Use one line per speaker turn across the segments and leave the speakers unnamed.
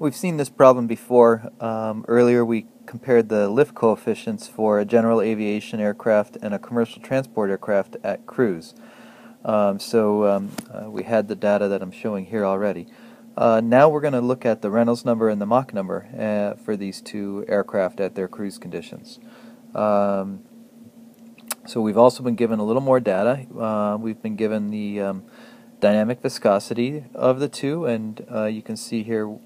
We've seen this problem before. Um, earlier we compared the lift coefficients for a general aviation aircraft and a commercial transport aircraft at cruise. Um, so um, uh, we had the data that I'm showing here already. Uh, now we're going to look at the Reynolds number and the Mach number uh, for these two aircraft at their cruise conditions. Um, so we've also been given a little more data. Uh, we've been given the um, dynamic viscosity of the two, and uh, you can see here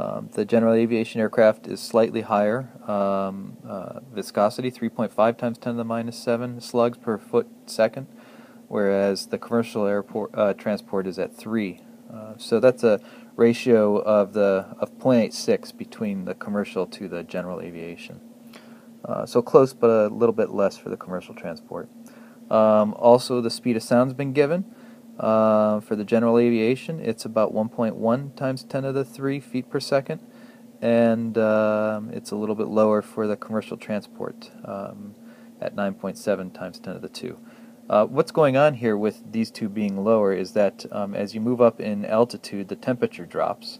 um, the general aviation aircraft is slightly higher um, uh, viscosity, 3.5 times 10 to the minus 7 slugs per foot second, whereas the commercial airport uh, transport is at 3. Uh, so that's a ratio of the of 0.86 between the commercial to the general aviation. Uh, so close, but a little bit less for the commercial transport. Um, also, the speed of sound has been given. Uh, for the general aviation, it's about 1.1 times 10 to the 3 feet per second, and um, it's a little bit lower for the commercial transport um, at 9.7 times 10 to the 2. Uh, what's going on here with these two being lower is that um, as you move up in altitude, the temperature drops,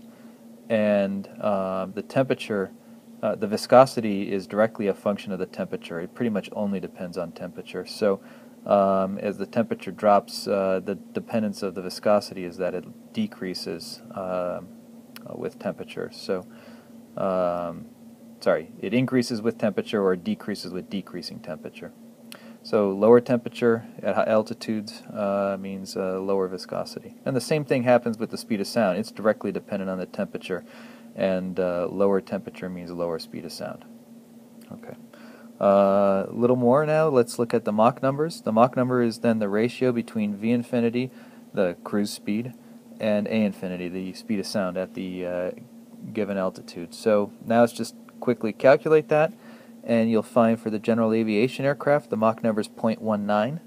and uh, the temperature, uh, the viscosity is directly a function of the temperature. It pretty much only depends on temperature. So um, as the temperature drops, uh, the dependence of the viscosity is that it decreases uh, with temperature. So, um, sorry, it increases with temperature or decreases with decreasing temperature. So lower temperature at high altitudes uh, means uh, lower viscosity. And the same thing happens with the speed of sound. It's directly dependent on the temperature, and uh, lower temperature means lower speed of sound. Okay. A little more now, let's look at the Mach numbers. The Mach number is then the ratio between V infinity, the cruise speed, and A infinity, the speed of sound at the uh, given altitude. So now let's just quickly calculate that, and you'll find for the general aviation aircraft, the Mach number is 0.19.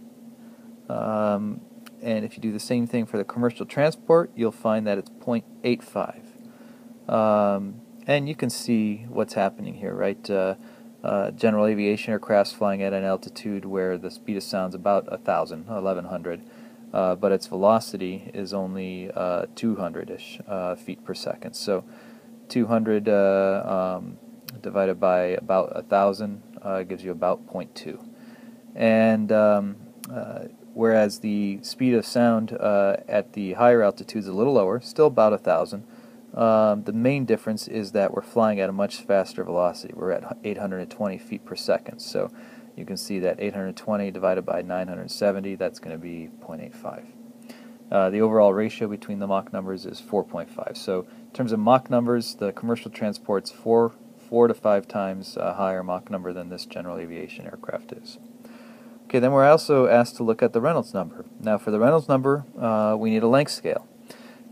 Um, and if you do the same thing for the commercial transport, you'll find that it's 0.85. Um, and you can see what's happening here, right? Uh, uh, general aviation aircrafts flying at an altitude where the speed of sound is about 1,000, 1,100, uh, but its velocity is only 200-ish uh, uh, feet per second. So 200 uh, um, divided by about 1,000 gives you about 0.2. And um, whereas the speed of sound at the higher altitudes is a little lower, still about 1,000, um, the main difference is that we're flying at a much faster velocity. We're at 820 feet per second. So you can see that 820 divided by 970, that's going to be 0.85. Uh, the overall ratio between the Mach numbers is 4.5. So in terms of Mach numbers, the commercial transport's four, four to five times higher Mach number than this general aviation aircraft is. Okay, then we're also asked to look at the Reynolds number. Now for the Reynolds number, uh, we need a length scale.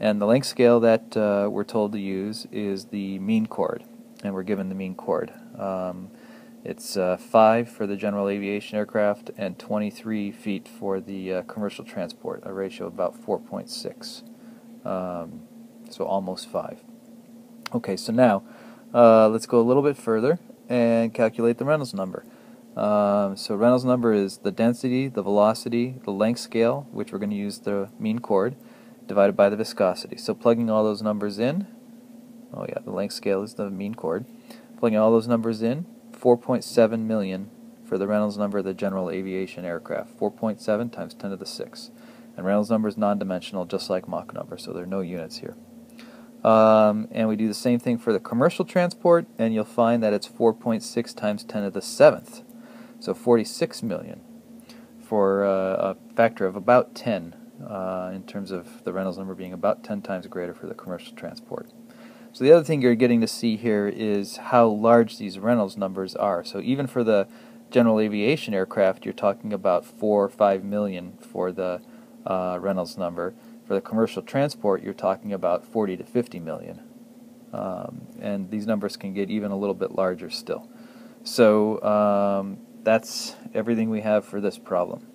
And the length scale that uh, we're told to use is the mean chord, and we're given the mean chord. Um, it's uh, 5 for the general aviation aircraft and 23 feet for the uh, commercial transport, a ratio of about 4.6. Um, so almost 5. Okay, so now uh, let's go a little bit further and calculate the Reynolds number. Um, so Reynolds number is the density, the velocity, the length scale, which we're going to use the mean chord, divided by the viscosity. So plugging all those numbers in, oh yeah, the length scale is the mean chord. Plugging all those numbers in, 4.7 million for the Reynolds number of the general aviation aircraft. 4.7 times 10 to the 6. And Reynolds number is non-dimensional, just like Mach number, so there are no units here. Um, and we do the same thing for the commercial transport, and you'll find that it's 4.6 times 10 to the 7th. So 46 million for uh, a factor of about 10 uh, in terms of the Reynolds number being about 10 times greater for the commercial transport. So the other thing you're getting to see here is how large these Reynolds numbers are. So even for the general aviation aircraft, you're talking about 4 or 5 million for the uh, Reynolds number. For the commercial transport, you're talking about 40 to 50 million. Um, and these numbers can get even a little bit larger still. So um, that's everything we have for this problem.